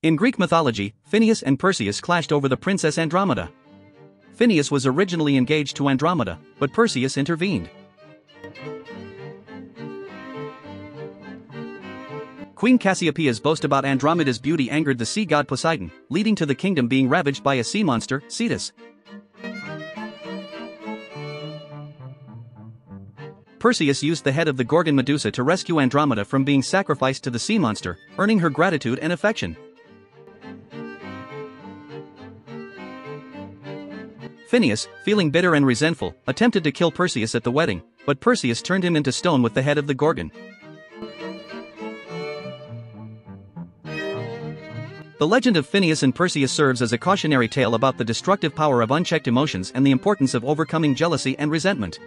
In Greek mythology, Phineus and Perseus clashed over the princess Andromeda. Phineus was originally engaged to Andromeda, but Perseus intervened. Queen Cassiopeia's boast about Andromeda's beauty angered the sea god Poseidon, leading to the kingdom being ravaged by a sea monster, Cetus. Perseus used the head of the Gorgon Medusa to rescue Andromeda from being sacrificed to the sea monster, earning her gratitude and affection. Phineus, feeling bitter and resentful, attempted to kill Perseus at the wedding, but Perseus turned him into stone with the head of the Gorgon. The legend of Phineus and Perseus serves as a cautionary tale about the destructive power of unchecked emotions and the importance of overcoming jealousy and resentment.